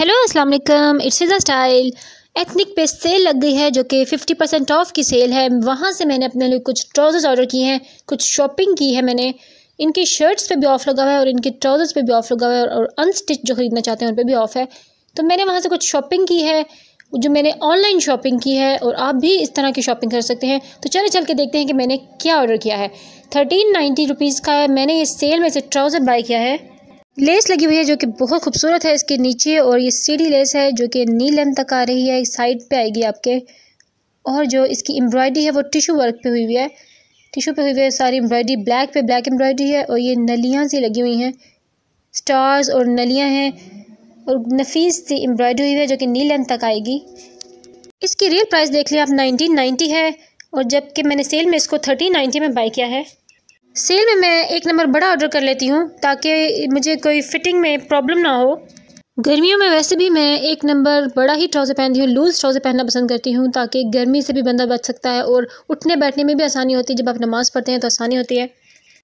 Hello अस्सलाम वालेकुम it's is style ethnic पे सेल लग गई है, जो कि फ़िफ्टी परसेंट ऑफ़ की सेल है। वहाँ से मैंने अपने लिए कुछ ट्राउज़र्स ऑर्डर किए हैं, कुछ शॉपिंग की है मैंने। इनकी शर्ट्स पे भी ऑफ़ लगा हुआ है और इनके ट्राउज़र्स पे भी ऑफ़ लगा हुआ है और अनस्टिच जो ख़रीदना चाहते हैं उन पर भी ऑफ़ है। तो मैंने वहाँ से कुछ शॉपिंग की है, जो मैंने ऑनलाइन शॉपिंग की है और आप भी इस तरह की शॉपिंग कर सकते हैं। तो चले चल के देखते हैं कि मैंने क्या ऑर्डर किया है। थर्टीन नाइन्टी रुपीज़ का है। मैंने ये सेल में से ट्राउज़र बाई किया है। लेस लगी हुई है जो कि बहुत खूबसूरत है इसके नीचे और ये सीढ़ी लेस है जो कि नी लेंथ तक आ रही है साइड पे आएगी आपके। और जो इसकी एम्ब्रॉयडरी है वो टिशू वर्क पे हुई हुई है। टिशू पे हुई हुई है, सारी एम्ब्रॉयडरी ब्लैक पे ब्लैक एम्ब्रॉयडरी है और ये नलियाँ सी लगी हुई हैं। स्टार्स और नलियाँ हैं और नफीस सी एम्ब्रॉयडरी हुई है जो कि नी लेंथ तक आएगी। इसकी रियल प्राइस देख लिया आप, नाइनटीन नाइन्टी है और जबकि मैंने सेल में इसको थर्टीन नाइन्टी में बाई किया है। सेल में मैं एक नंबर बड़ा ऑर्डर कर लेती हूँ ताकि मुझे कोई फ़िटिंग में प्रॉब्लम ना हो। गर्मियों में वैसे भी मैं एक नंबर बड़ा ही ट्राउज़र पहनती हूँ लूज़ ट्राउज़र पहनना पसंद करती हूँ ताकि गर्मी से भी बंदा बच सकता है और उठने बैठने में भी आसानी होती है। जब आप नमाज़ पढ़ते हैं तो आसानी होती है।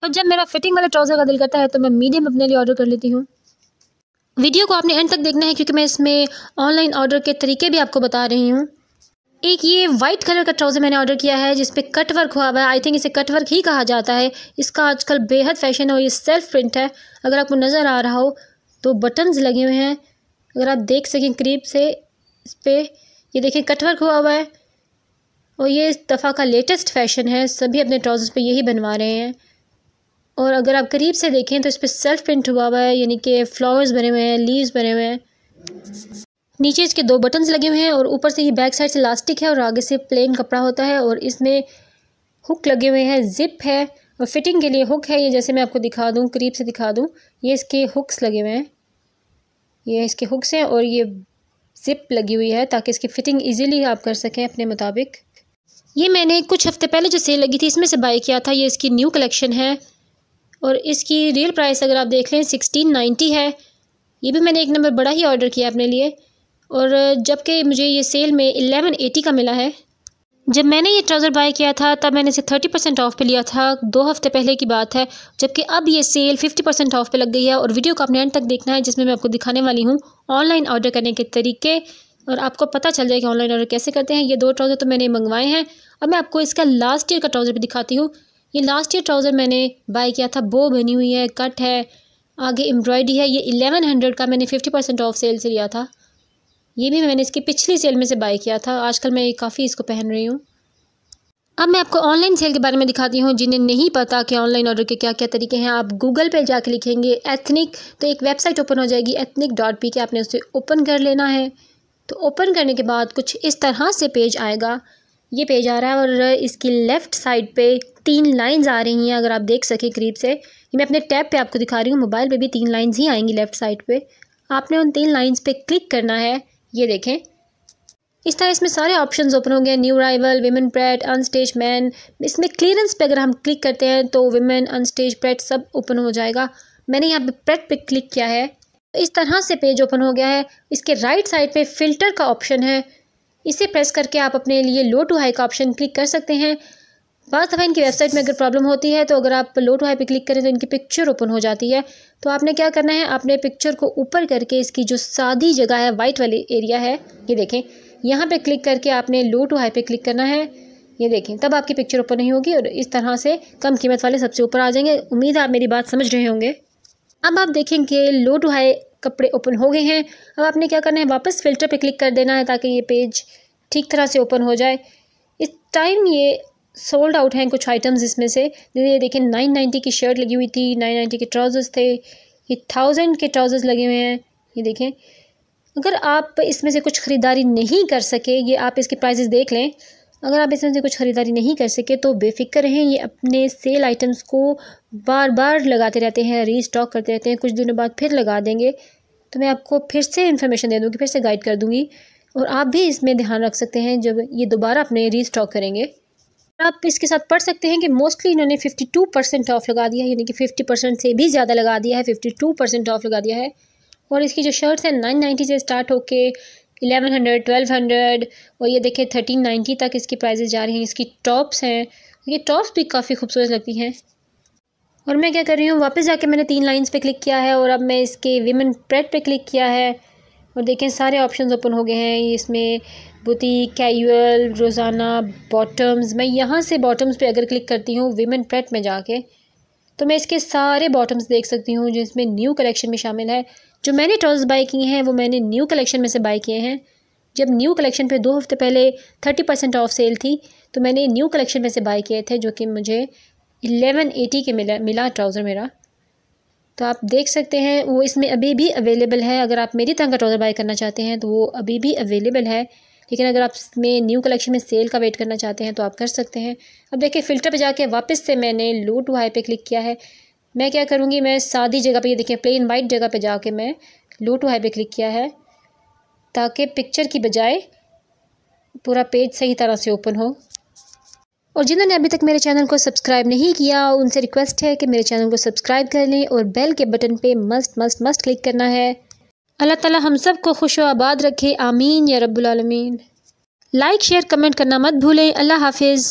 और जब मेरा फिटिंग वाला ट्राउज़र का दिल करता है तो मैं मीडियम अपने लिए ऑर्डर कर लेती हूँ। वीडियो को आपने एंड तक देखना है क्योंकि मैं इसमें ऑनलाइन ऑर्डर के तरीके भी आपको बता रही हूँ। एक ये वाइट कलर का ट्राउज़र मैंने ऑर्डर किया है, जिस पे कट वर्क हुआ हुआ है। आई थिंक इसे कट वर्क ही कहा जाता है। इसका आजकल बेहद फ़ैशन है और ये सेल्फ प्रिंट है। अगर आपको नज़र आ रहा हो तो बटन्स लगे हुए हैं। अगर आप देख सकें करीब से इस पर ये देखें कट वर्क हुआ हुआ है। और ये इस दफ़ा का लेटेस्ट फ़ैशन है। सभी अपने ट्राउज़र्स पे यही बनवा रहे हैं। और अगर आप करीब से देखें तो इस पर सेल्फ प्रिंट हुआ हुआ है। यानी कि फ्लावर्स बने हुए हैं लीव्स बने हुए हैं। नीचे इसके दो बटन्स लगे हुए हैं और ऊपर से ये बैक साइड से लास्टिक है और आगे से प्लेन कपड़ा होता है और इसमें हुक लगे हुए हैं ज़िप है और फिटिंग के लिए हुक है ये जैसे मैं आपको दिखा दूँ करीब से दिखा दूँ, ये इसके हुक्स लगे हुए हैं। ये इसके हुक्स हैं और ये ज़िप लगी हुई है ताकि इसकी फ़िटिंग ईज़िली आप कर सकें अपने मुताबिक। ये मैंने कुछ हफ़्ते पहले जो सेल लगी थी, इसमें से बाई किया था। ये इसकी न्यू कलेक्शन है और इसकी रियल प्राइस अगर आप देख लें सिक्सटीन नाइन्टी है। ये भी मैंने एक नंबर बड़ा ही ऑर्डर किया अपने लिए। और जबकि मुझे ये सेल में एलेवन एटी का मिला है। जब मैंने ये ट्राउज़र बाय किया था, तब मैंने इसे थर्टी परसेंट ऑफ़ पे लिया था। दो हफ़्ते पहले की बात है, जबकि अब ये सेल फिफ्टी परसेंट ऑफ़ पे लग गई है और वीडियो को अपने एंड तक देखना है, जिसमें मैं आपको दिखाने वाली हूँ ऑनलाइन ऑर्डर करने के तरीके। और आपको पता चल जाए कि ऑनलाइन ऑर्डर कैसे करते हैं। ये दो ट्राउज़र तो मैंने मंगवाए हैं। अब मैं आपको इसका लास्ट ईयर का ट्राउज़र भी दिखाती हूँ। ये लास्ट ईयर ट्राउज़र मैंने बाय किया था। बो बनी हुई है, कट है, आगे एम्ब्रॉयडरी है। ये एलेवन हंड्रेड का मैंने फिफ्टी परसेंट ऑफ़ सेल से लिया था। ये भी मैंने इसकी पिछली सेल में से बाई किया था। आजकल मैं काफ़ी इसको पहन रही हूँ। अब मैं आपको ऑनलाइन सेल के बारे में दिखाती हूँ, जिन्हें नहीं पता कि ऑनलाइन ऑर्डर के क्या क्या तरीके हैं। आप गूगल पे जाके लिखेंगे एथनिक तो एक वेबसाइट ओपन हो जाएगी एथनिक डॉट पी के आपने उसे ओपन कर लेना है। तो ओपन करने के बाद कुछ इस तरह से पेज आएगा। ये पेज आ रहा है और इसकी लेफ़्ट साइड पे तीन लाइंस आ रही हैं, अगर आप देख सकें करीब से। मैं अपने टैब पे आपको दिखा रही हूँ, मोबाइल पे भी तीन लाइंस ही आएँगी लेफ़्ट साइड पे। आपने उन तीन लाइंस पे क्लिक करना है। ये देखें। इस तरह इसमें सारे ऑप्शंस ओपन हो गए न्यू राइवल विमेन प्रेड अनस्टेज मैन इसमें क्लियरेंस पे अगर हम क्लिक करते हैं तो विमेन अनस्टेज प्रेड सब ओपन हो जाएगा। मैंने यहाँ पे प्रेड पे क्लिक किया है। इस तरह से पेज ओपन हो गया है। इसके राइट साइड पे फ़िल्टर का ऑप्शन है। इसे प्रेस करके आप अपने लिए लो टू हाई का ऑप्शन क्लिक कर सकते हैं। बात दफ़ा इनकी वेबसाइट में अगर प्रॉब्लम होती है तो अगर आप लो टू हाई पे क्लिक करें तो इनकी पिक्चर ओपन हो जाती है। तो आपने क्या करना है, आपने पिक्चर को ऊपर करके इसकी जो सादी जगह है वाइट वाली एरिया है, ये देखें। यहाँ पे क्लिक करके आपने लो टू हाई पे क्लिक करना है, ये देखें। तब आपकी पिक्चर ओपन नहीं होगी और इस तरह से कम कीमत वाले सबसे ऊपर आ जाएँगे। उम्मीद है आप मेरी बात समझ रहे होंगे। अब आप देखें कि लो टू हाई कपड़े ओपन हो गए हैं। अब आपने क्या करना है, वापस फ़िल्टर पर क्लिक कर देना है, ताकि ये पेज ठीक तरह से ओपन हो जाए। इस टाइम ये सोल्ड आउट हैं कुछ आइटम्स इसमें से। ये देखें नाइन नाइन्टी की शर्ट लगी हुई थी नाइन नाइन्टी के ट्राउज़र्स थे, ये थाउज़ेंड के ट्राउज़र्स लगे हुए हैं, ये देखें। अगर आप इसमें से कुछ ख़रीदारी नहीं कर सके, ये आप इसके प्राइजेस देख लें। अगर आप इसमें से कुछ ख़रीदारी नहीं कर सके तो बेफिक्र रहें, ये अपने सेल आइटम्स को बार बार लगाते रहते हैं रीस्टॉक करते रहते हैं, कुछ दिनों बाद फिर लगा देंगे। तो मैं आपको फिर से इन्फॉर्मेशन दे दूँगी, फिर से गाइड कर दूँगी। और आप भी इसमें ध्यान रख सकते हैं, जब ये दोबारा अपने रीस्टॉक करेंगे। आप इसके साथ पढ़ सकते हैं कि मोस्टली इन्होंने फिफ्टी टू परसेंट ऑफ़ लगा दिया है, यानी कि फिफ्टी परसेंट से भी ज़्यादा लगा दिया है फिफ्टी टू परसेंट ऑफ़ लगा दिया है। और इसकी जो शर्ट्स हैं नाइन नाइन्टी से स्टार्ट होके एलेवन हंड्रेड ट्वेल्व हंड्रेड और ये देखिए थर्टीन नाइन्टी तक इसकी प्राइजेज़ जा रही हैं। इसकी टॉप्स हैं, ये टॉप्स भी काफ़ी खूबसूरत लगती हैं। और मैं क्या कर रही हूँ, वापस जाके मैंने तीन लाइंस पे क्लिक किया है, और अब मैं इसके विमेन प्रेड पे क्लिक किया है। और देखें, सारे ऑप्शंस ओपन हो गए हैं, इसमें बुटीक, कैजुअल, रोज़ाना, बॉटम्स। मैं यहाँ से बॉटम्स पे अगर क्लिक करती हूँ, विमेन प्रेट में जाके तो मैं इसके सारे बॉटम्स देख सकती हूँ, जिसमें न्यू कलेक्शन में शामिल है। जो मैंने ट्राउज़र्स बाई किए हैं, वो मैंने न्यू कलेक्शन में से बाई किए हैं। जब न्यू कलेक्शन पे दो हफ़्ते पहले थर्टी परसेंट ऑफ़ सेल थी तो मैंने न्यू कलेक्शन में से बाई किए थे, जो कि मुझे एलेवन एटी के मिला मिला ट्राउज़र मेरा। तो आप देख सकते हैं, वो इसमें अभी भी अवेलेबल है। अगर आप मेरी तरह का ट्राउज़र बाई करना चाहते हैं तो वो अभी भी अवेलेबल है। लेकिन अगर आप में न्यू कलेक्शन में सेल का वेट करना चाहते हैं तो आप कर सकते हैं। अब देखिए फ़िल्टर पे जाके वापस से मैंने लो टू हाई पे क्लिक किया है। मैं क्या करूँगी? मैं सादी जगह पे, ये देखिए प्लेन वाइट जगह पे जाके मैं लो टू हाई पे क्लिक किया है, ताकि पिक्चर की बजाय पूरा पेज सही तरह से ओपन हो। और जिन्होंने अभी तक मेरे चैनल को सब्सक्राइब नहीं किया, उनसे रिक्वेस्ट है कि मेरे चैनल को सब्सक्राइब कर लें और बेल के बटन पे मस्ट मस्ट मस्त क्लिक करना है। अल्लाह ताला हम सबको खुश आबाद रखे। आमीन या रब्बुल लाइक, शेयर, कमेंट करना मत भूलें। अल्लाह हाफिज़।